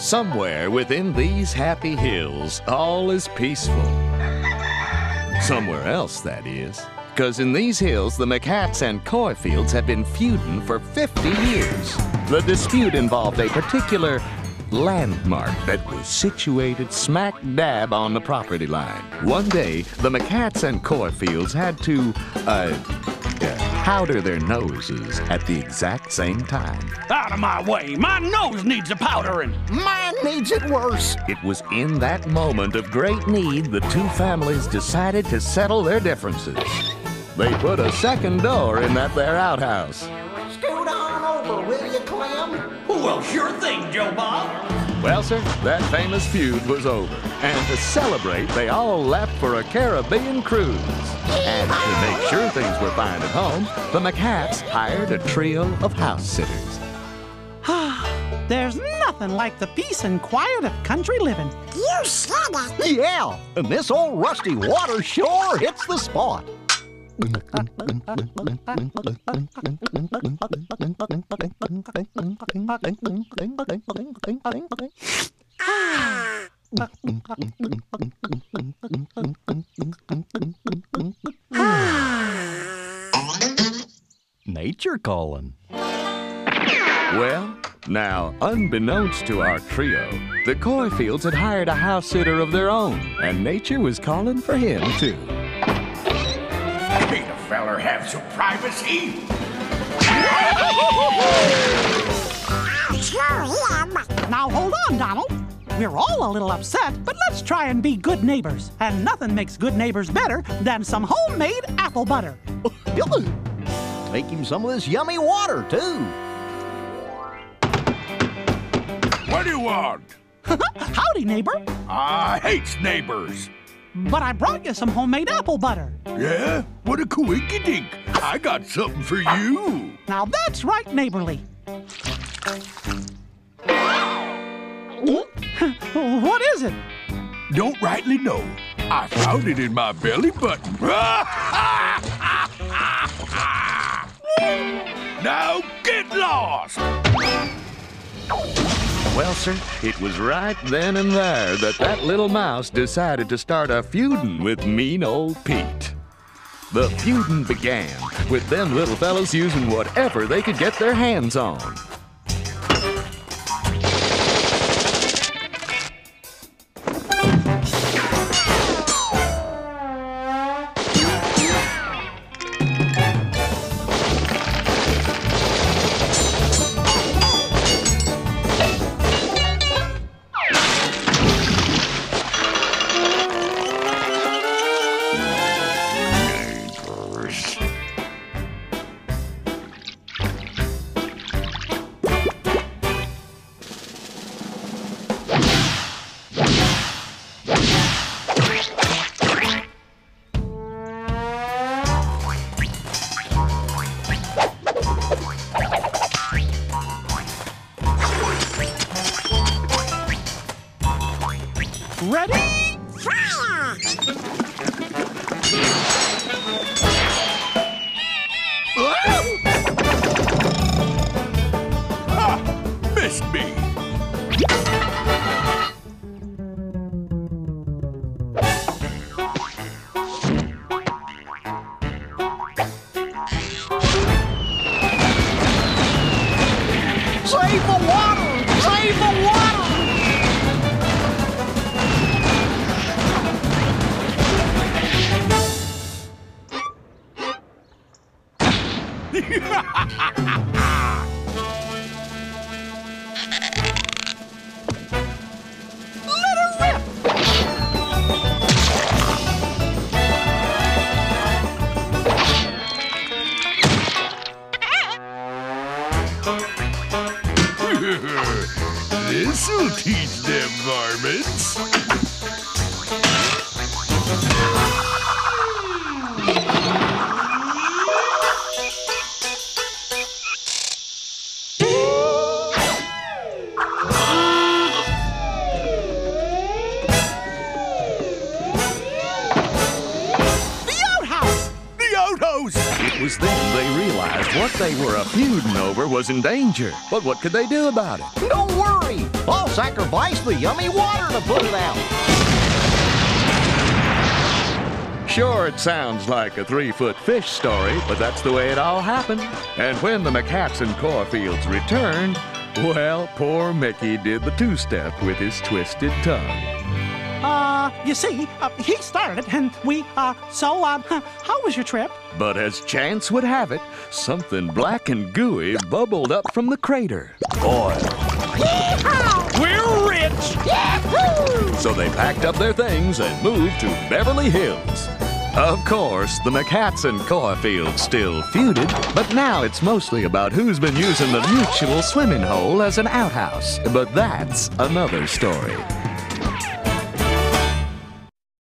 Somewhere within these happy hills, all is peaceful. Somewhere else, that is. Because in these hills, the McHats and Coyfields have been feuding for 50 years. The dispute involved a particular landmark that was situated smack dab on the property line. One day, the McHats and Coyfields had to, uh, powder their noses at the exact same time. Out of my way! My nose needs a powdering! Mine needs it worse. It was in that moment of great need the two families decided to settle their differences. They put a second door in that there outhouse. Scoot on over, will you, Clem? Well, sure thing, Joe Bob. Well, sir, that famous feud was over. And to celebrate, they all left for a Caribbean cruise. And to make sure things were fine at home, the McHats hired a trio of house sitters. There's nothing like the peace and quiet of country living. You said it. Yeah, and this old rusty water sure hits the spot. Nature calling. Well, now, unbeknownst to our trio, the Coyfields had hired a house sitter of their own, and nature was calling for him, too. Can't a feller have some privacy? I sure am. Now hold on, Donald. We're all a little upset, but let's try and be good neighbors. And nothing makes good neighbors better than some homemade apple butter. Make him some of this yummy water, too. What do you want? Howdy, neighbor. I hates neighbors. But I brought you some homemade apple butter. Yeah? What a coinkydink. I got something for you. Now that's right, neighborly. what is it? Don't rightly know. I found it in my belly button. now get lost. Well, sir, it was right then and there that that little mouse decided to start a feudin' with mean old Pete. The feudin' began with them little fellas using whatever they could get their hands on. Save the water! This'll teach them varmints. It was then they realized what they were a feuding over was in danger. But what could they do about it? Don't worry. I'll sacrifice the yummy water to put it out. Sure, it sounds like a three foot fish story, but that's the way it all happened. And when the McHats and Coyfields returned, well, poor Mickey did the two step with his twisted tongue. Uh, you see, uh, he started it, and we, uh, so, uh, how was your trip? But as chance would have it, something black and gooey bubbled up from the crater. Oil. We're rich! Yahoo! So they packed up their things and moved to Beverly Hills. Of course, the McHats and Coyfields still feuded, but now it's mostly about who's been using the mutual swimming hole as an outhouse. But that's another story.